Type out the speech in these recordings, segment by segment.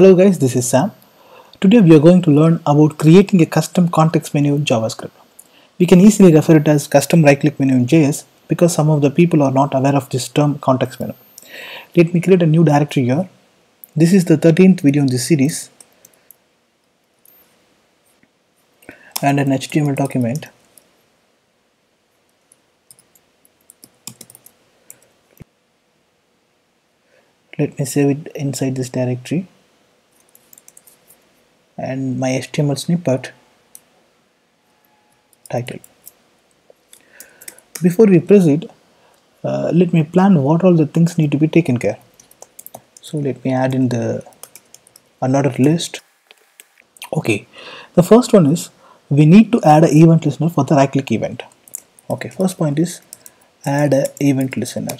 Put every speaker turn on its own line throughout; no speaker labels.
Hello guys, this is Sam. Today we are going to learn about creating a custom context menu in JavaScript. We can easily refer it as custom right click menu in JS because some of the people are not aware of this term context menu. Let me create a new directory here. This is the 13th video in this series and an HTML document. Let me save it inside this directory and my HTML snippet title. Before we proceed, uh, let me plan what all the things need to be taken care. So let me add in the another list. Okay, the first one is we need to add an event listener for the right click event. Okay, first point is add a event listener.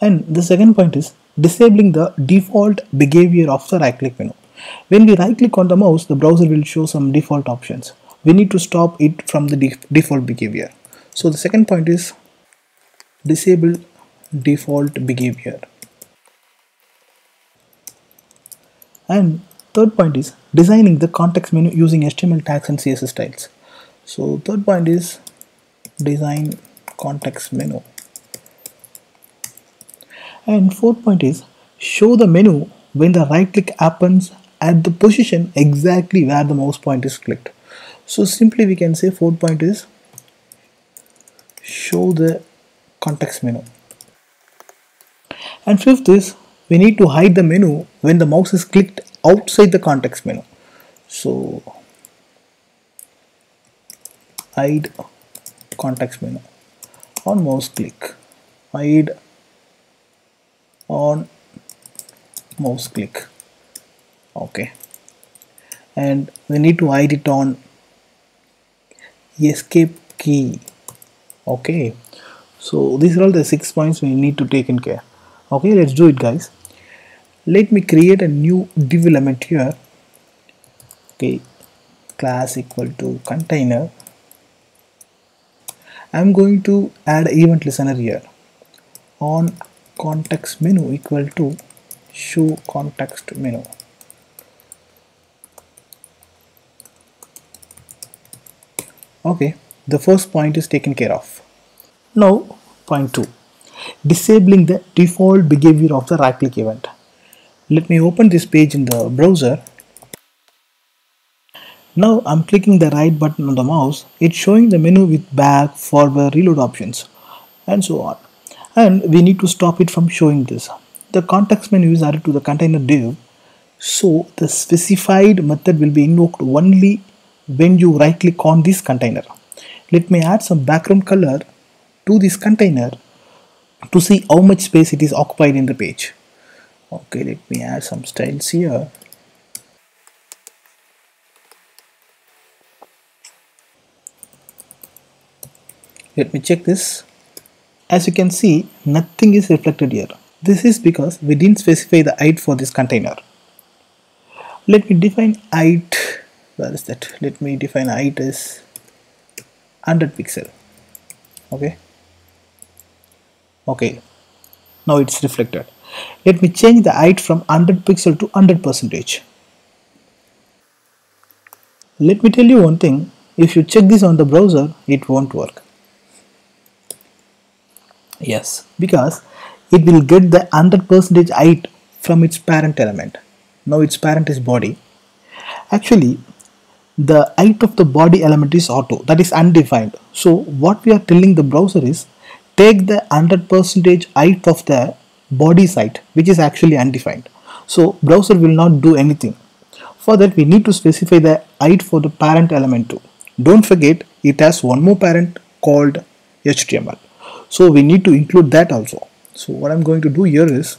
And the second point is disabling the default behavior of the right click menu. When we right click on the mouse, the browser will show some default options. We need to stop it from the def default behavior. So the second point is disable default behavior. And third point is designing the context menu using HTML tags and CSS styles. So third point is design context menu. And fourth point is show the menu when the right click happens at the position exactly where the mouse point is clicked. So simply we can say fourth point is show the context menu. And fifth is we need to hide the menu when the mouse is clicked outside the context menu. So hide context menu on mouse click hide on mouse click. Okay. And we need to hide it on escape key. Okay. So these are all the six points we need to take in care. Okay let's do it guys. Let me create a new div element here. Okay. Class equal to container. I'm going to add event listener here. On context menu equal to show context menu. Okay the first point is taken care of. Now point 2 disabling the default behavior of the right click event. Let me open this page in the browser. Now I'm clicking the right button on the mouse. It's showing the menu with back forward reload options and so on and we need to stop it from showing this. The context menu is added to the container div. So the specified method will be invoked only when you right click on this container. Let me add some background color to this container to see how much space it is occupied in the page. Okay let me add some styles here. Let me check this as you can see nothing is reflected here. This is because we didn't specify the height for this container. Let me define height. Where is that? Let me define height as 100 pixel. Okay? Okay. Now it's reflected. Let me change the height from 100 pixel to 100 percentage. Let me tell you one thing. If you check this on the browser it won't work yes. Because it will get the 100 percentage height from its parent element. Now its parent is body. Actually the height of the body element is auto. That is undefined. So what we are telling the browser is take the 100 percentage height of the body site which is actually undefined. So browser will not do anything. For that we need to specify the height for the parent element too. Don't forget it has one more parent called html so we need to include that also. So what i'm going to do here is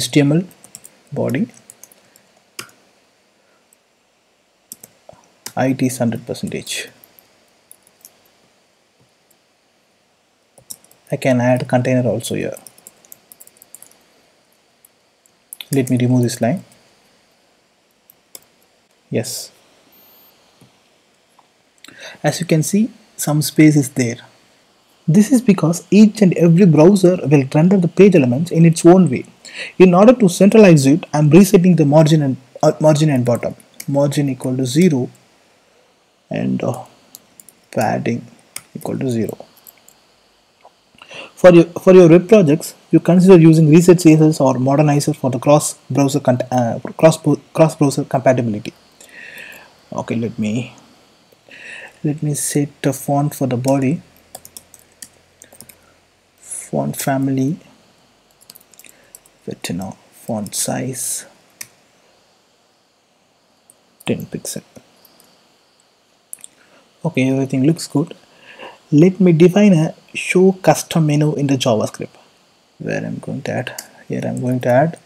html body IT is 100 percentage. I can add container also here. Let me remove this line. Yes. As you can see some space is there This is because each and every browser will render the page elements in its own way. In order to centralize it, I am resetting the margin and uh, margin and bottom. Margin equal to 0 and uh, padding equal to 0. For your, for your web projects, you consider using reset CSS or Modernizr for the cross browser uh, cross cross browser compatibility. Okay, let me let me set a font for the body font family but you know font size 10 pixel. Okay everything looks good. Let me define a show custom menu in the javascript. Where i'm going to add here i'm going to add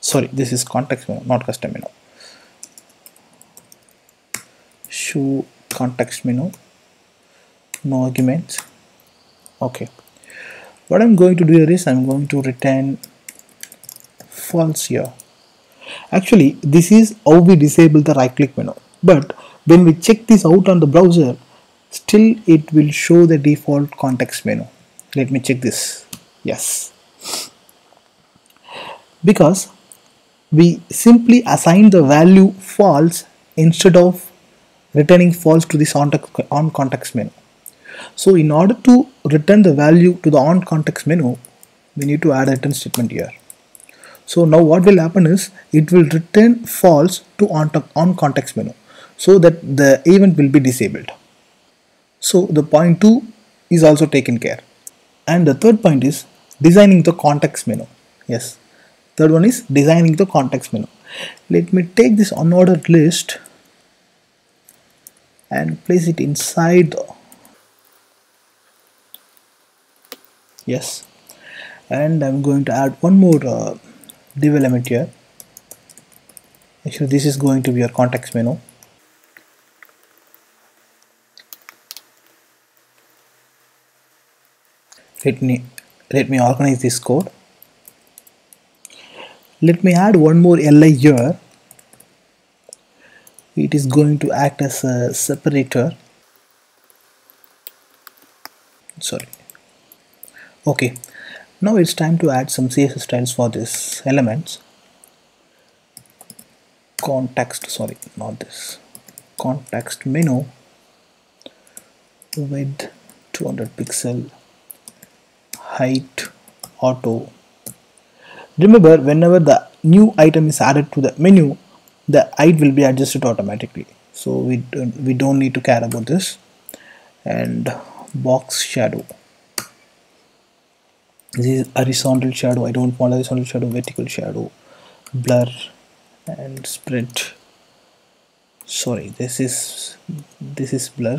sorry this is context menu not custom menu. Show context menu no arguments okay. What I'm going to do here is I'm going to return false here. Actually this is how we disable the right click menu. But when we check this out on the browser still it will show the default context menu. Let me check this. Yes. Because we simply assign the value false instead of returning false to this on, on context menu. So in order to return the value to the on context menu, we need to add a return statement here. So now what will happen is it will return false to on, on context menu so that the event will be disabled. So the point 2 is also taken care. And the third point is designing the context menu. Yes, third one is designing the context menu. Let me take this unordered list and place it inside yes. And I'm going to add one more uh, div element here. Actually this is going to be your context menu. Let me let me organize this code. Let me add one more li here. It is going to act as a separator. Sorry okay. Now it's time to add some CSS styles for this elements. Context sorry not this. Context menu width 200 pixel height auto. Remember whenever the new item is added to the menu the height will be adjusted automatically. So we don't, we don't need to care about this. And box shadow this is horizontal shadow. I don't want horizontal shadow vertical shadow blur and spread. Sorry this is this is blur.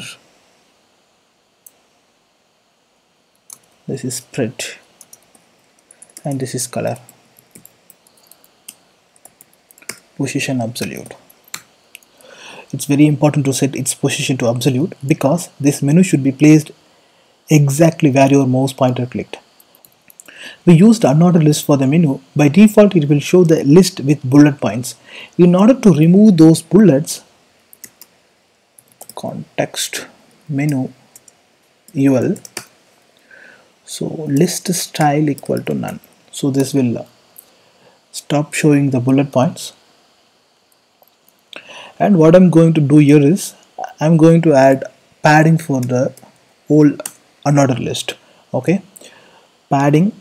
This is spread. And this is color. Position absolute. It's very important to set its position to absolute because this menu should be placed exactly where your mouse pointer clicked we used unordered list for the menu. By default it will show the list with bullet points. In order to remove those bullets context menu ul so list style equal to none. So this will uh, stop showing the bullet points. And what I'm going to do here is I'm going to add padding for the whole unordered list. Okay? Padding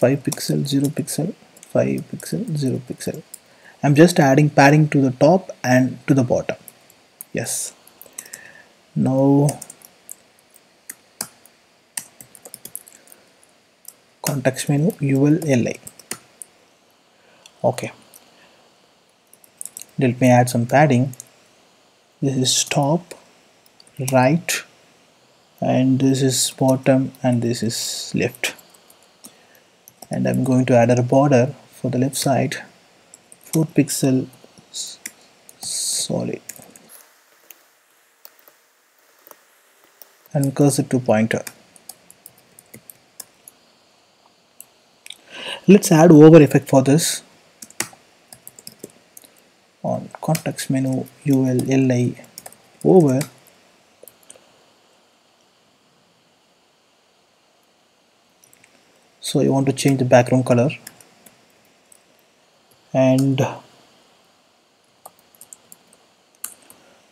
5 pixel 0 pixel 5 pixel 0 pixel. I'm just adding padding to the top and to the bottom. Yes. Now context menu ul li okay. Let me add some padding. This is top right and this is bottom and this is left and I'm going to add a border for the left side. 4 pixel solid. And cursor to pointer. Let's add over effect for this. On context menu ul li over so you want to change the background color. And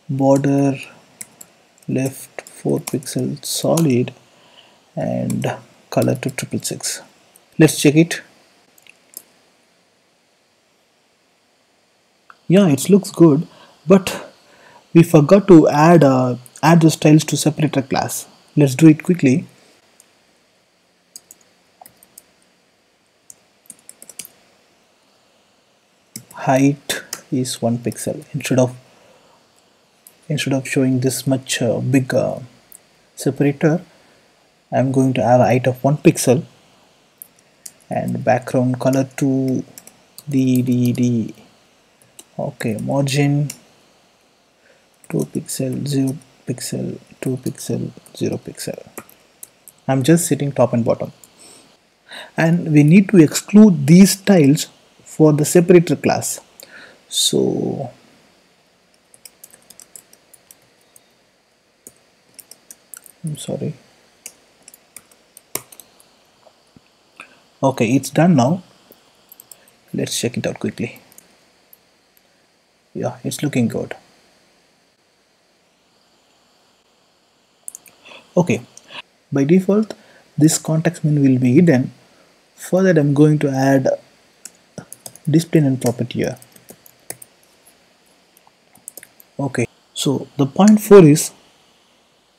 border left 4 pixel solid and color to triple six. Let's check it. Yeah it looks good but we forgot to add uh, add the styles to separator class. Let's do it quickly height is one pixel. Instead of instead of showing this much uh, big uh, separator I'm going to have a height of one pixel. And background color to the the the okay margin 2 pixel 0 pixel 2 pixel 0 pixel. I'm just setting top and bottom. And we need to exclude these tiles for the separator class. So I'm sorry. Okay it's done now. Let's check it out quickly. Yeah it's looking good. Okay by default this context menu will be hidden. For that I'm going to add display none property here. Okay so the point 4 is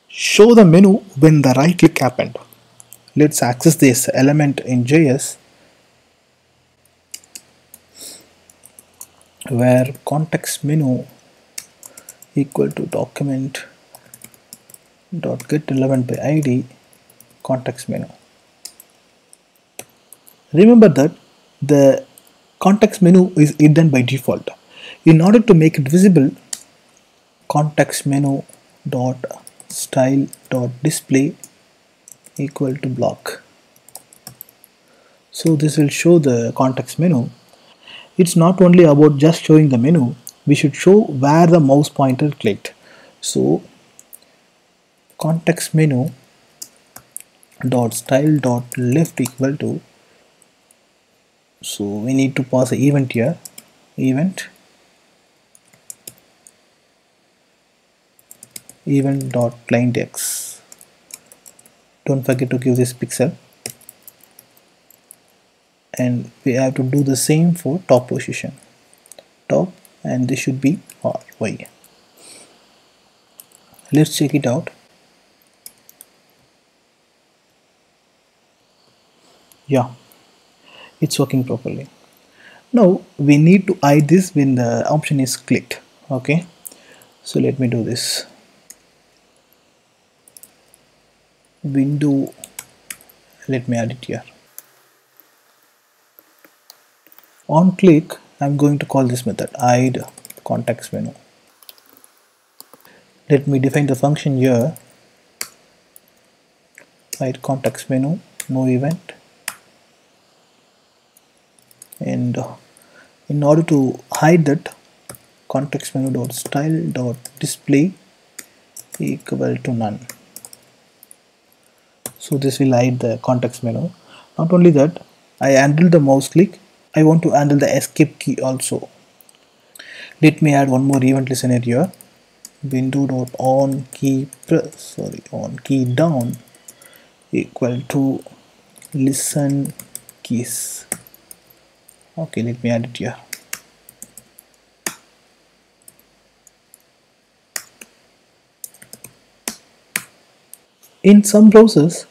show the menu when the right click happened. Let's access this element in JS where context menu equal to document dot get element by id context menu. Remember that the context menu is hidden by default. In order to make it visible context menu dot style dot display equal to block. So this will show the context menu. It's not only about just showing the menu we should show where the mouse pointer clicked. So context menu dot style dot left equal to so we need to pass an event here. Event. Event dot client x. Don't forget to give this pixel. And we have to do the same for top position. Top and this should be R Y. Let's check it out. Yeah it's working properly. Now we need to hide this when the option is clicked okay? So let me do this. Window let me add it here. On click I'm going to call this method hide context menu. Let me define the function here. Hide context menu no event and uh, in order to hide that context menu dot style dot display equal to none. So this will hide the context menu. Not only that I handle the mouse click. I want to handle the escape key also. Let me add one more event listener here window dot on key press sorry on key down equal to listen keys okay let me add it here. In some browsers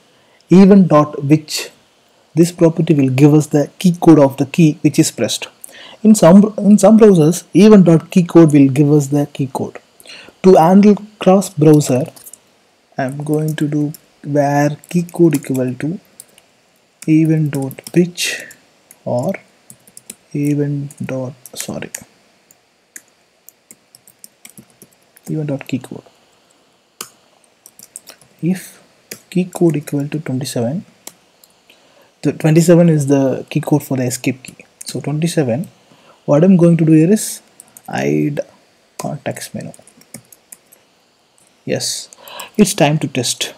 event dot which this property will give us the key code of the key which is pressed. In some in some browsers event dot key code will give us the key code. To handle cross browser i'm going to do where key code equal to event dot which or event dot sorry. Event dot key code if key code equal to 27 the 27 is the key code for the escape key. So 27 what I'm going to do here is hide context menu. Yes it's time to test.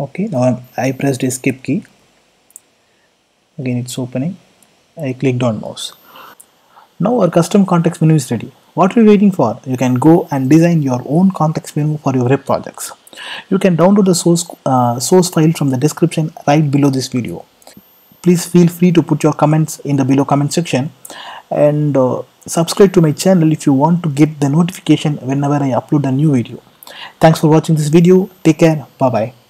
Okay now I pressed escape key again it's opening. I clicked on mouse. Now our custom context menu is ready. What are you waiting for? You can go and design your own context menu for your web projects. You can download the source uh, source file from the description right below this video. Please feel free to put your comments in the below comment section. And uh, subscribe to my channel if you want to get the notification whenever I upload a new video. Thanks for watching this video. Take care. Bye bye